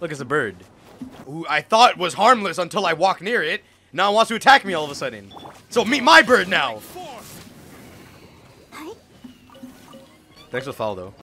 Look, it's a bird. Who I thought was harmless until I walked near it. Now it wants to attack me all of a sudden. So meet my bird now. Thanks for the follow, though.